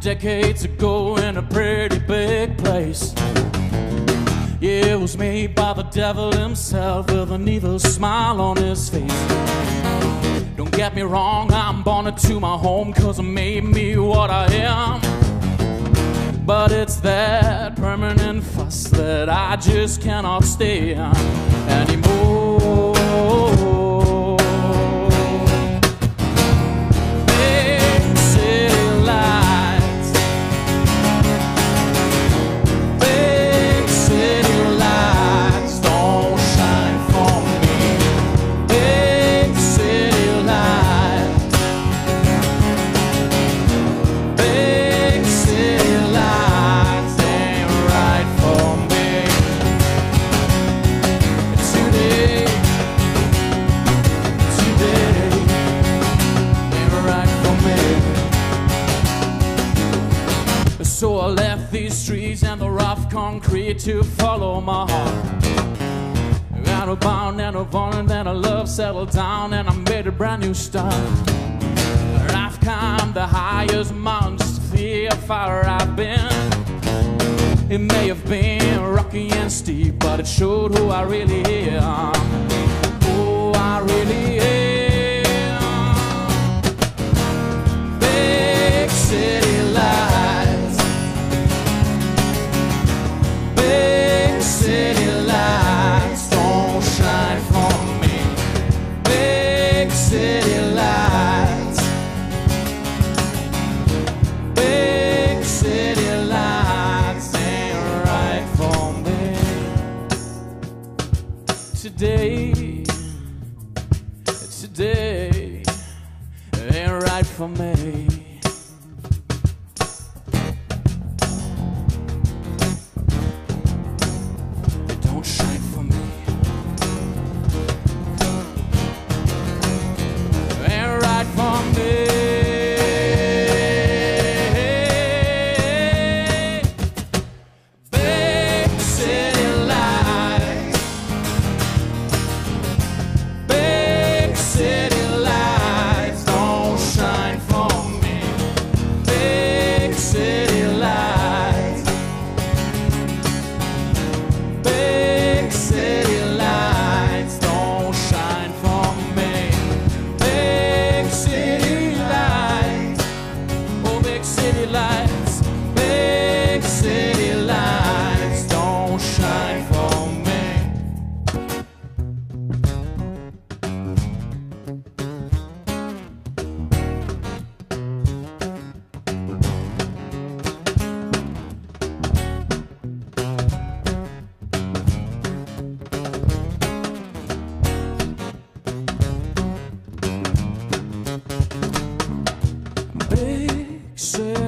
decades ago in a pretty big place. Yeah, it was made by the devil himself with an evil smile on his face. Don't get me wrong, I'm born into my home cause it made me what I am. But it's that permanent fuss that I just cannot stand anymore. Left these streets and the rough concrete to follow my heart. Out a bound and a on, and then I love settled down and I made a brand new start. I've climbed the highest mountains to see how far I've been. It may have been rocky and steep, but it showed who I really am. City lights. Big city lights ain't right for me. Today, today ain't right for me. Say